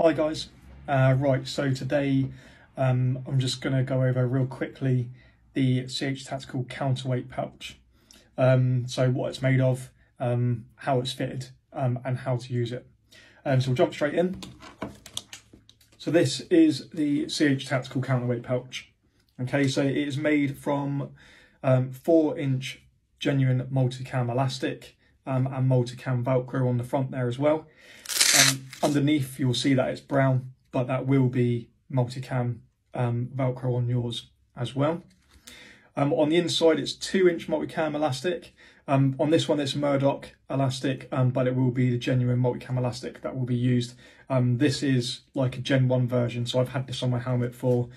Hi guys, uh, right so today um, I'm just going to go over real quickly the CH Tactical counterweight pouch. Um, so what it's made of, um, how it's fitted um, and how to use it. Um, so we'll jump straight in. So this is the CH Tactical counterweight pouch. Okay, so it is made from um, 4 inch genuine multicam elastic and multicam velcro on the front there as well. Um, underneath, you'll see that it's brown, but that will be multicam um, Velcro on yours as well. Um, on the inside, it's two inch multicam elastic. Um, on this one, it's Murdoch elastic, um, but it will be the genuine multicam elastic that will be used. Um, this is like a Gen 1 version, so I've had this on my helmet for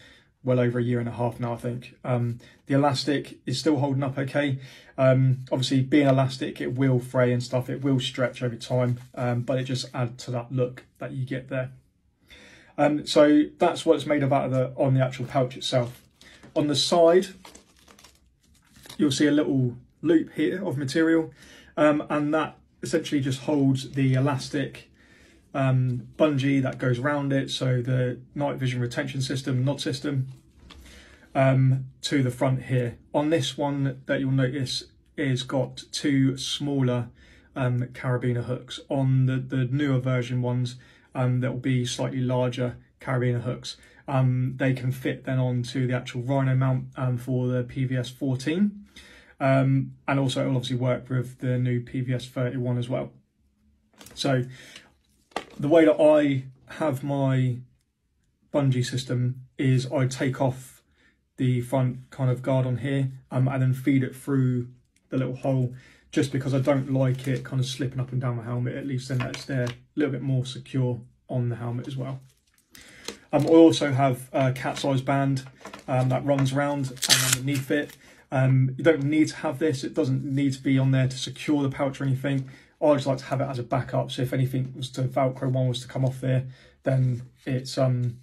well over a year and a half now, I think. Um, the elastic is still holding up okay. Um, obviously, being elastic, it will fray and stuff. It will stretch over time, um, but it just adds to that look that you get there. Um, so that's what it's made of out of the, on the actual pouch itself. On the side, you'll see a little loop here of material, um, and that essentially just holds the elastic um, bungee that goes around it, so the night vision retention system, NOD system, um, to the front here. On this one that you'll notice is got two smaller um, carabiner hooks. On the, the newer version ones, um, that will be slightly larger carabiner hooks. Um, they can fit then onto the actual Rhino mount um, for the PVS 14. Um, and also it will obviously work with the new PVS 31 as well. So the way that I have my bungee system is I take off the front kind of guard on here um, and then feed it through the little hole just because I don't like it kind of slipping up and down my helmet. At least then that's there a little bit more secure on the helmet as well. Um, I also have a cat's eyes band um, that runs around and underneath it. Um, you don't need to have this. It doesn't need to be on there to secure the pouch or anything. I just like to have it as a backup. So if anything was to Velcro one was to come off there, then it's um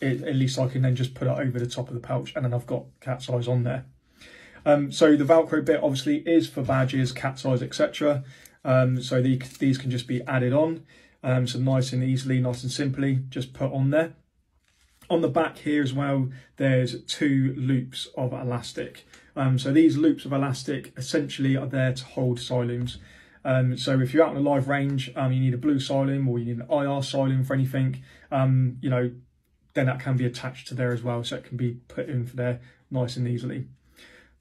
it, at least I can then just put it over the top of the pouch and then I've got cat's eyes on there. Um, so the Velcro bit obviously is for badges, cat's eyes, etc. Um, so the, these can just be added on. Um, so nice and easily, nice and simply, just put on there. On the back here as well, there's two loops of elastic. Um, so these loops of elastic essentially are there to hold Cyalumes. Um, so if you're out in a live range, um, you need a blue Cyalume or you need an IR Cyalume for anything, um, you know, then that can be attached to there as well. So it can be put in for there nice and easily.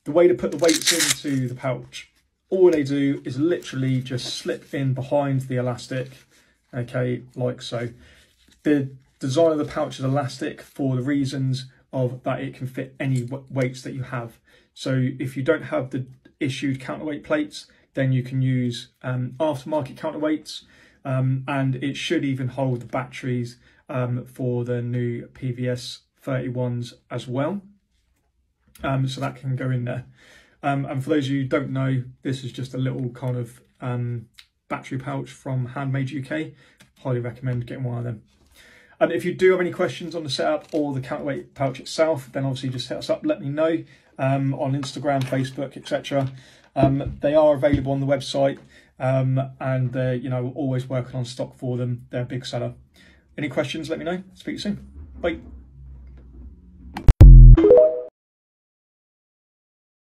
The way to put the weights into the pouch, all they do is literally just slip in behind the elastic, okay, like so. The design of the pouch is elastic for the reasons of that it can fit any weights that you have. So if you don't have the issued counterweight plates, then you can use um, aftermarket counterweights um, and it should even hold the batteries um, for the new PVS 31s as well. Um, so that can go in there. Um, and for those of you who don't know, this is just a little kind of um, battery pouch from Handmade UK. Highly recommend getting one of them. And if you do have any questions on the setup or the counterweight pouch itself, then obviously just hit us up, let me know um, on Instagram, Facebook, etc. Um, they are available on the website um, and they're, you know, always working on stock for them. They're a big seller. Any questions, let me know. Speak soon. Bye.